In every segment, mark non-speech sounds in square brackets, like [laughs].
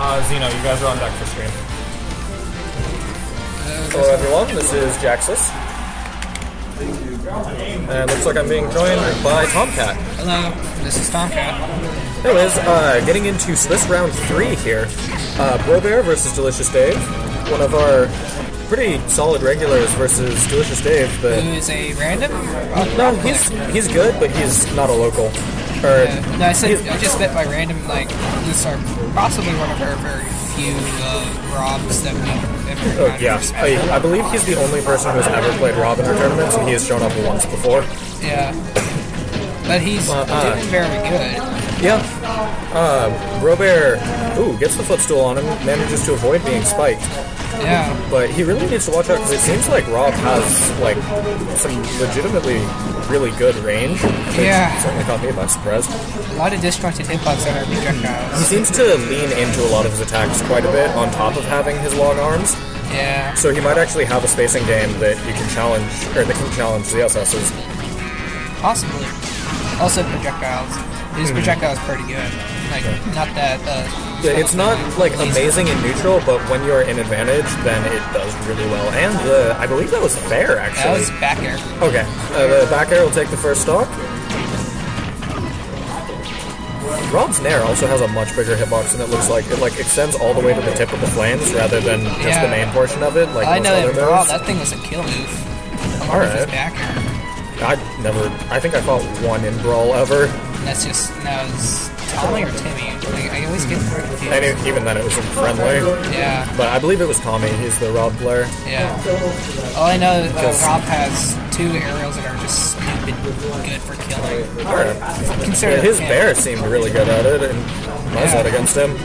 Uh, Zeno, you guys are on deck for stream. Hello everyone, this is Jaxas. And looks like I'm being joined by Tomcat. Hello, this is Tomcat. Anyways, uh, getting into Swiss round three here. Uh, Brobear versus Delicious Dave. One of our pretty solid regulars versus Delicious Dave, but Who is a random? no, he's he's good, but he's not a local. Or Uh, no, I said I just meant by random. Like these are possibly one of our very few uh, Robs that we ever. Oh, yeah. I, I believe he's the only person who's ever played Rob in our tournaments, and he has shown up once before. yeah. But he's Uh, uh. doing very good. Yeah. Uh, Brobear, ooh, gets the footstool on him, manages to avoid being spiked. Yeah. But he really needs to watch out because it seems like Rob has like some legitimately really good range. Yeah. certainly caught me by surprise. A lot of disjointed hitbox on our He seems to lean into a lot of his attacks quite a bit on top of having his long arms. Yeah. So he might actually have a spacing game that you can challenge, or that can challenge the ZSS's. Possibly. Also projectiles. His projectile is pretty good. Like not that. Uh. Yeah, it's not like amazing in neutral, but when you're in advantage, then it does really well. And the, I believe that was fair actually. That was back air. Okay, uh, the back air will take the first stock. Rob's Nair also has a much bigger hitbox than it looks like. It like extends all the way to the tip of the flames rather than just Yeah. the main portion of it. Like I know that moves. that thing was a kill move. All back. I never. I think I fought one in brawl ever, That's just now it's Tommy or Timmy. Like, I always get confused. it, even then it was in friendly. Yeah, But I believe it was Tommy. He's the Rob player. yeah. All I know is uh, Rob has two aerials that are just stupid good for killing. All right. Consider Yeah, his yeah. bear seemed really good at it, and I was Yeah. out against him.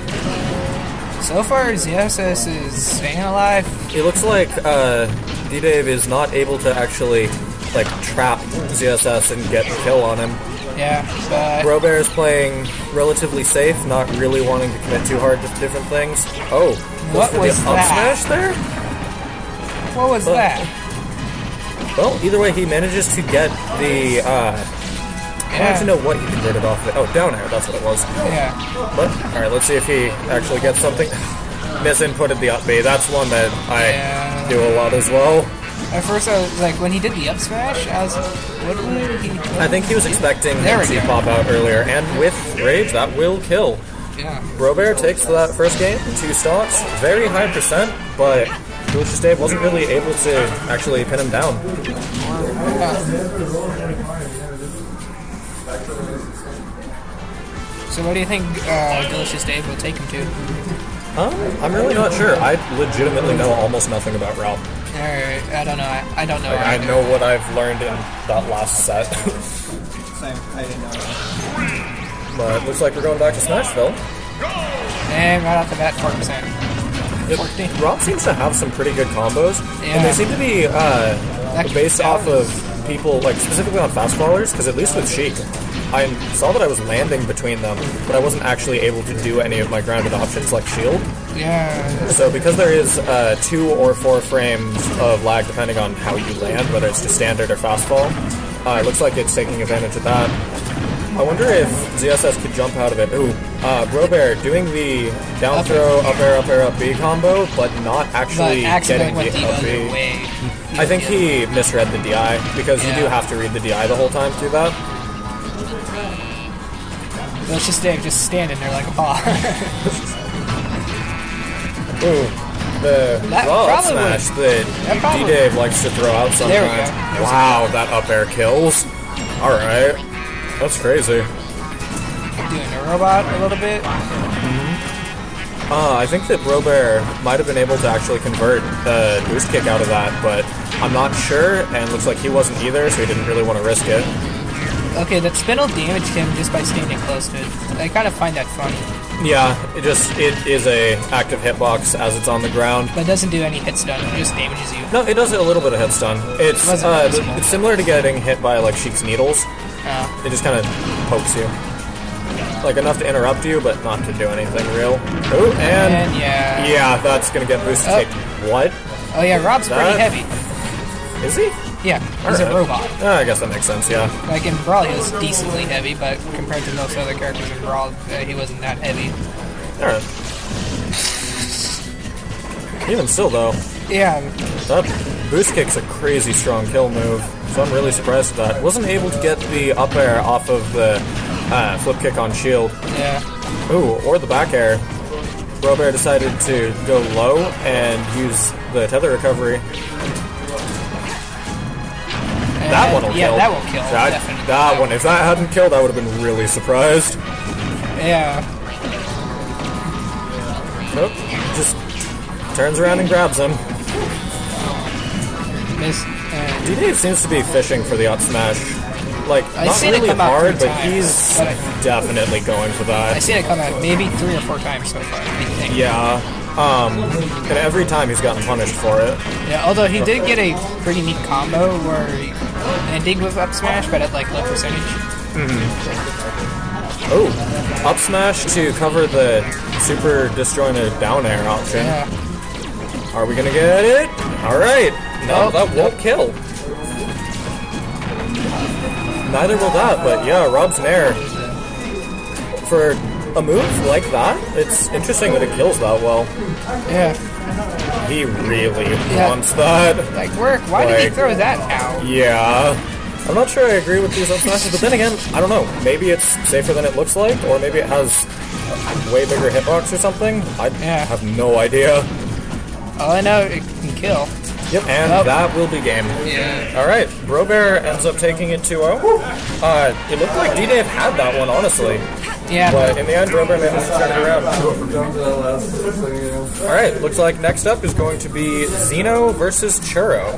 So far, ZSS is staying alive. It looks like uh, D-Dave is not able to actually like trap ZSS and get the kill on him. Yeah, but Brobear is playing relatively safe, not really wanting to commit too hard to different things. Oh, What was the up that? smash there? what was that? Well, either way, he manages to get the. Uh, I don't Yeah, actually know what he converted off of it. Oh, down air, that's what it was. yeah. But all right, let's see if he actually gets something. [laughs] Misinputted the up B. That's one that I Yeah. do a lot as well. At first, I was like, when he did the up smash, I was, what did he? I think he was expecting him to pop out earlier, and with rage, that will kill. Yeah, Brobear takes that first game, two stocks, very high percent, but Delicious Dave wasn't really able to actually pin him down. So what do you think uh, Delicious Dave will take him to? Um, I'm really not sure. I legitimately know almost nothing about Rob. Alright, I don't know. I, I don't know. Like, I know what I've learned in that last set. [laughs] Same. I didn't know. but looks like we're going back to Smashville. And right off the bat, 4%. It- Rob seems to have some pretty good combos, and they seem to be uh, based off of people, like specifically on fast crawlers. Because at least with Sheik, I saw that I was landing between them, but I wasn't actually able to do any of my grounded options like shield. Yeah, So because there is uh, two or four frames of lag depending on how you land, whether it's just standard or fast fall, uh, it looks like it's taking advantage of that. I wonder if ZSS could jump out of it. Ooh, uh, Brobear doing the down Up throw, up air, up air, up B combo, but not actually accidentally getting the the I think he misread the DI because you do have to read the DI the whole time through that. Delicious Dave just standing there like a ball. [laughs] Ooh, the That raw smash that, D-Dave likes to throw out sometimes. There we go. Wow, that up air kills. All right, that's crazy. Doing a robot a little bit. Uh, I think that Brobear might have been able to actually convert the boost kick out of that, but I'm not sure, and looks like he wasn't either, so he didn't really want to risk it. Okay, that spindle damaged him just by standing close to it. I kind of find that funny. Yeah, it just it is a active hitbox as it's on the ground. But it doesn't do any hit stun, it just damages you. No, it does a little bit of hit stun. It's Wasn't uh, it's similar to getting hit by like Sheik's needles. Uh, It just kind of pokes you, like enough to interrupt you, but not to do anything real. Oh, and, and yeah. yeah, that's gonna get boosted. Oh. What Oh yeah, Rob's pretty heavy. is he? Yeah, he's a robot. Ah, I guess that makes sense. Yeah. Like in Brawl, he was decently heavy, but compared to most other characters in Brawl, uh, he wasn't that heavy. All right. Even still, though, Yeah, that boost kick's a crazy strong kill move. So I'm really surprised at that. Wasn't able to get the up air off of the uh, flip kick on shield. yeah. Ooh, or the back air. Brobear decided to go low and use the tether recovery. That one will yeah, kill. that will kill. That, definitely. that one. If that hadn't killed, I would have been really surprised. Yeah. Nope. Just turns around and grabs him. Miss. Uh, D-Dave seems to be fishing for the up smash. Like, I've not really hard, but times, he's but definitely going for that. I've seen it come out maybe three or four times so far. I think. Yeah. Um, and every time he's gotten punished for it. Yeah, although he did get a pretty neat combo where he ending with up smash, but at like low percentage. Mm-hmm. Oh, up smash to cover the super disjointed down air option. Yeah. Are we gonna get it? All right. No, Oh, that won't kill. Neither will that, but yeah, Rob's Nair. For a move like that, it's interesting that it kills that well. Yeah. He really Yeah. wants that. Like work. Why did he throw that out? Yeah. I'm not sure I agree with these up smashes, but then again, I don't know. Maybe it's safer than it looks like, or maybe it has a way bigger hitbox or something. I Yeah. have no idea. All I know, it can kill. Yep, and Oh. that will be game. Yeah. All right, Brobear ends up taking it 2-0. Uh, it looked like D-Dave had that one, honestly. Yeah. But in the end, Brobear managed to turn it around. All right, looks like next up is going to be Zeno versus Churro.